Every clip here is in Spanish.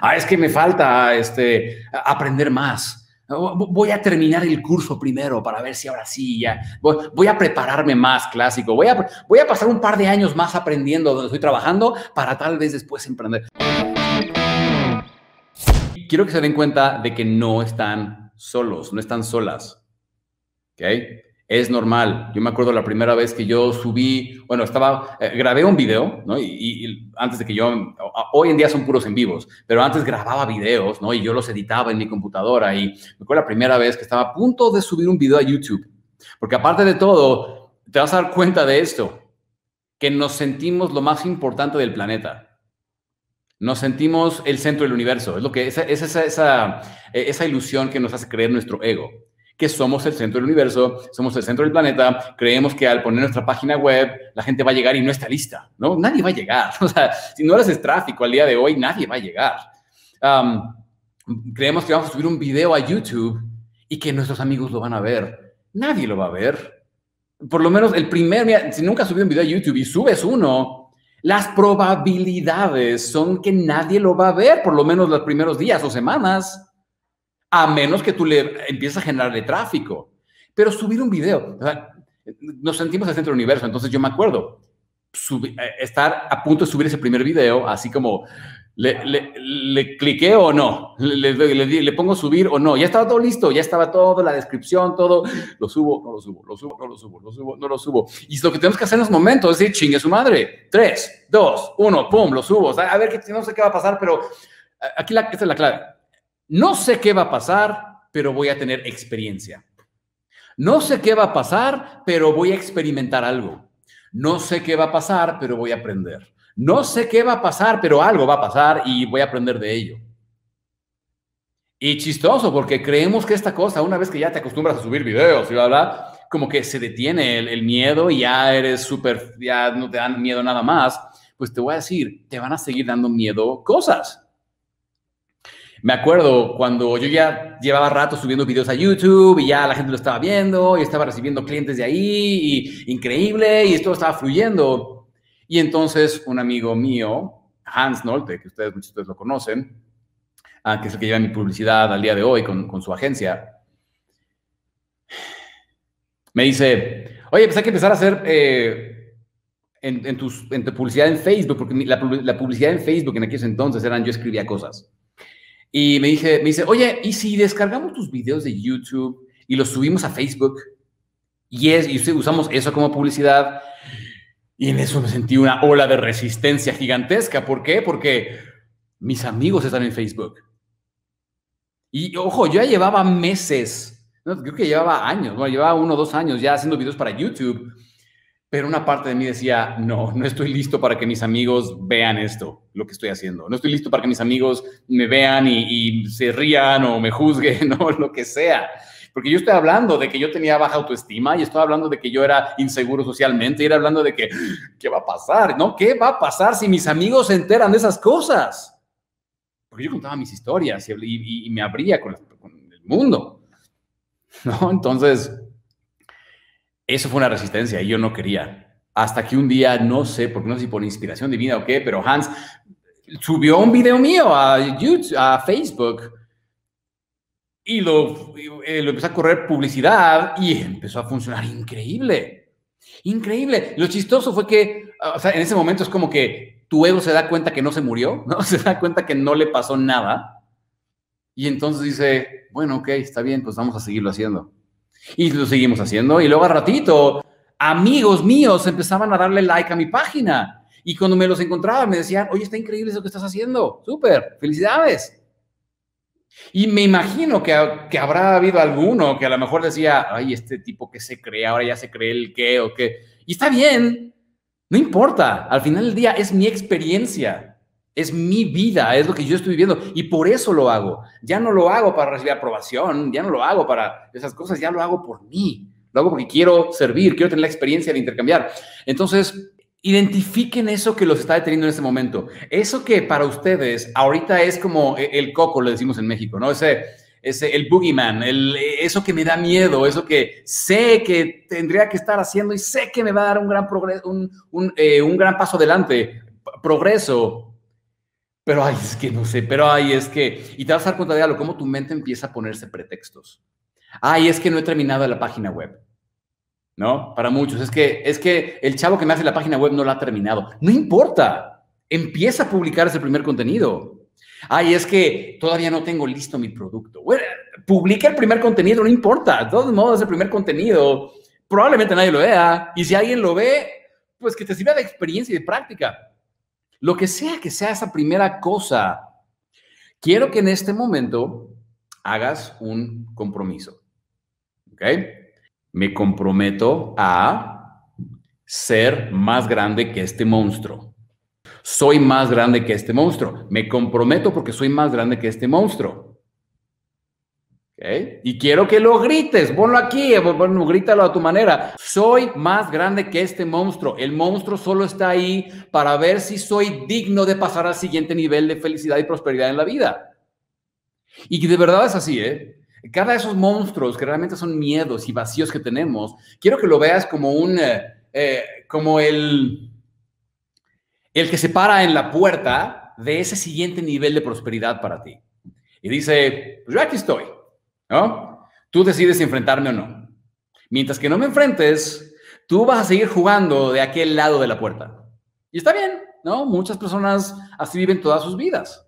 Ah, es que me falta este, aprender más. Voy a terminar el curso primero para ver si ahora sí ya. Voy, a prepararme más clásico. Voy a, voy a pasar un par de años más aprendiendo donde estoy trabajando para tal vez después emprender. Quiero que se den cuenta de que no están solos, no están solas. ¿Ok? Es normal. Yo me acuerdo la primera vez que yo subí, bueno, estaba, eh, grabé un video, ¿no? Y, antes de que yo, hoy en día son puros en vivos, pero antes grababa videos, ¿no? Y yo los editaba en mi computadora y me acuerdo la primera vez que estaba a punto de subir un video a YouTube. Porque aparte de todo, te vas a dar cuenta de esto, que nos sentimos lo más importante del planeta. Nos sentimos el centro del universo. Es lo que esa, esa, esa, esa ilusión que nos hace creer nuestro ego que somos el centro del universo, somos el centro del planeta, creemos que al poner nuestra página web la gente va a llegar y no está lista, ¿no? Nadie va a llegar. O sea, si no eres tráfico al día de hoy, nadie va a llegar. creemos que vamos a subir un video a YouTube y que nuestros amigos lo van a ver. Nadie lo va a ver. Por lo menos el primer, si nunca has subido un video a YouTube y subes uno, las probabilidades son que nadie lo va a ver, por lo menos los primeros días o semanas a menos que tú le empieces a generarle tráfico. Pero subir un video, nos sentimos el centro del universo, entonces yo me acuerdo, eh, estar a punto de subir ese primer video, así como, ¿le, le, cliqué o no? Le, le, pongo subir o no? Ya estaba todo listo, ya estaba todo, la descripción, todo. Lo subo, no lo subo, lo subo, no lo subo, lo subo, no lo subo. Y lo que tenemos que hacer en los momentos es decir, chingue su madre. Tres, dos, uno, pum, lo subo. a ver, no sé qué va a pasar, pero aquí la, esta es la clave no sé qué va a pasar, pero voy a tener experiencia. No sé qué va a pasar, pero voy a experimentar algo. No sé qué va a pasar, pero voy a aprender. No sé qué va a pasar, pero algo va a pasar y voy a aprender de ello. Y chistoso, porque creemos que esta cosa, una vez que ya te acostumbras a subir videos y bla, bla, como que se detiene el, miedo y ya eres súper, ya no te dan miedo nada más, pues te voy a decir, te van a seguir dando miedo cosas. Me acuerdo cuando yo ya llevaba rato subiendo videos a YouTube y ya la gente lo estaba viendo y estaba recibiendo clientes de ahí y increíble y esto estaba fluyendo. Y entonces un amigo mío, Hans Nolte, que ustedes muchos de ustedes lo conocen, ah, que es el que lleva mi publicidad al día de hoy con, con su agencia, me dice, oye, pues hay que empezar a hacer eh, en, tus, en, tu publicidad en Facebook, porque la, la publicidad en Facebook en aquellos entonces eran yo escribía cosas. Y me, dije, me dice, oye, ¿y si descargamos tus videos de YouTube y los subimos a Facebook? Y, es, y usamos eso como publicidad. Y en eso me sentí una ola de resistencia gigantesca. ¿Por qué? Porque mis amigos están en Facebook. Y ojo, yo ya llevaba meses, creo que llevaba años, bueno, llevaba uno o dos años ya haciendo videos para YouTube pero una parte de mí decía, no, no estoy listo para que mis amigos vean esto, lo que estoy haciendo. No estoy listo para que mis amigos me vean y, se rían o me juzguen o lo que sea. Porque yo estoy hablando de que yo tenía baja autoestima y estoy hablando de que yo era inseguro socialmente y era hablando de que, ¿qué va a pasar? ¿No? ¿Qué va a pasar si mis amigos se enteran de esas cosas? Porque yo contaba mis historias y, me abría con, con el mundo. ¿No? Entonces, eso fue una resistencia y yo no quería. Hasta que un día, no sé, porque no sé si por inspiración divina o qué, pero Hans subió un video mío a YouTube, a Facebook y lo, eh, empezó a correr publicidad y empezó a funcionar increíble. Increíble. Lo chistoso fue que, en ese momento es como que tu ego se da cuenta que no se murió, ¿no? Se da cuenta que no le pasó nada. Y entonces dice, bueno, ok, está bien, pues vamos a seguirlo haciendo. Y lo seguimos haciendo. Y luego a ratito, amigos míos empezaban a darle like a mi página. Y cuando me los encontraba, me decían, oye, está increíble eso que estás haciendo. Súper, felicidades. Y me imagino que, que, habrá habido alguno que a lo mejor decía, ay, este tipo que se cree, ahora ya se cree el qué o qué. Y está bien, no importa. Al final del día es mi experiencia. Es mi vida, es lo que yo estoy viviendo y por eso lo hago. Ya no lo hago para recibir aprobación, ya no lo hago para esas cosas, ya lo hago por mí. Lo hago porque quiero servir, quiero tener la experiencia de intercambiar. Entonces, identifiquen eso que los está deteniendo en este momento. Eso que para ustedes ahorita es como e, el coco, le decimos en México, ¿no? Ese, ese el boogeyman, el, eso que me da miedo, eso que sé que tendría que estar haciendo y sé que me va a dar un gran progreso, un, un, eh, un gran paso adelante, progreso, pero ay, es que no sé, pero ay, es que, y te vas a dar cuenta de algo, cómo tu mente empieza a ponerse pretextos. Ay, es que no he terminado la página web. ¿No? Para muchos, es que, es que el chavo que me hace la página web no la ha terminado. No importa, empieza a publicar ese primer contenido. Ay, es que todavía no tengo listo mi producto. Bueno, publica el primer contenido, no importa. De todos modos, ese primer contenido probablemente nadie lo vea. Y si alguien lo ve, pues que te sirva de experiencia y de práctica. Lo que sea que sea esa primera cosa, quiero que en este momento hagas un compromiso. ¿Ok? Me comprometo a ser más grande que este monstruo. Soy más grande que este monstruo. Me comprometo porque soy más grande que este monstruo. Y quiero que lo grites, ponlo aquí, bueno, grítalo a tu manera. Soy más grande que este monstruo. El monstruo solo está ahí para ver si soy digno de pasar al siguiente nivel de felicidad y prosperidad en la vida. Y de verdad es así, ¿eh? Cada de esos monstruos que realmente son miedos y vacíos que tenemos, quiero que lo veas como un, eh, eh, como el, el que se para en la puerta de ese siguiente nivel de prosperidad para ti. Y dice, pues yo aquí estoy ¿no? Tú decides enfrentarme o no. Mientras que no me enfrentes, tú vas a seguir jugando de aquel lado de la puerta. Y está bien, ¿no? Muchas personas así viven todas sus vidas.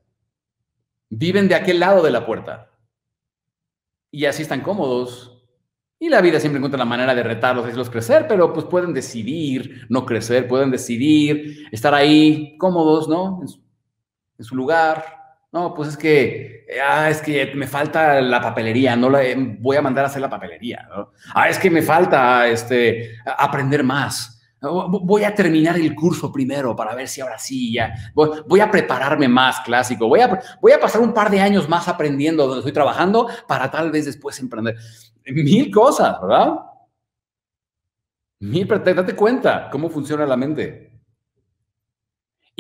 Viven de aquel lado de la puerta. Y así están cómodos. Y la vida siempre encuentra la manera de retarlos, de hacerlos crecer, pero pues pueden decidir no crecer, pueden decidir estar ahí cómodos, ¿no? En su, en su lugar, no, pues es que, ah, es que me falta la papelería, no la, voy a mandar a hacer la papelería. Ah, es que me falta este, aprender más. Voy a terminar el curso primero para ver si ahora sí ya. Voy, a prepararme más clásico. Voy a, voy a pasar un par de años más aprendiendo donde estoy trabajando para tal vez después emprender. Mil cosas, ¿verdad? Mil, date cuenta cómo funciona la mente.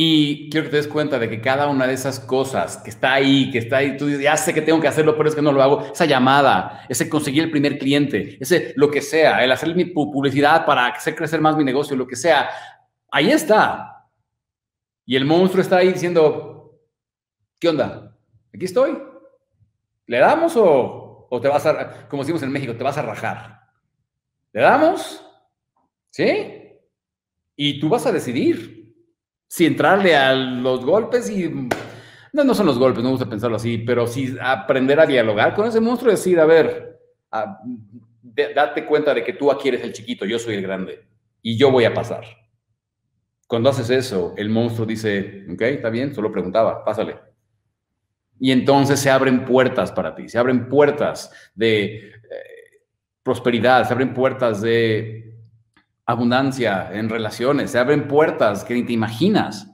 Y quiero que te des cuenta de que cada una de esas cosas que está ahí, que está ahí, tú dices, ya sé que tengo que hacerlo, pero es que no lo hago. Esa llamada, ese conseguir el primer cliente, ese lo que sea, el hacer mi publicidad para hacer crecer más mi negocio, lo que sea, ahí está. Y el monstruo está ahí diciendo, ¿qué onda? Aquí estoy. ¿Le damos o, o te vas a, como decimos en México, te vas a rajar? ¿Le damos? ¿Sí? Y tú vas a decidir si entrarle a los golpes y... No, no son los golpes, no me gusta pensarlo así, pero sí aprender a dialogar con ese monstruo y decir, a ver, date cuenta de que tú aquí eres el chiquito, yo soy el grande y yo voy a pasar. Cuando haces eso, el monstruo dice, ok, está bien, solo preguntaba, pásale. Y entonces se abren puertas para ti, se abren puertas de eh, prosperidad, se abren puertas de abundancia en relaciones, se abren puertas que ni te imaginas.